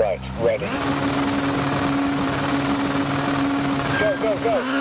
Right, ready. Go, go, go!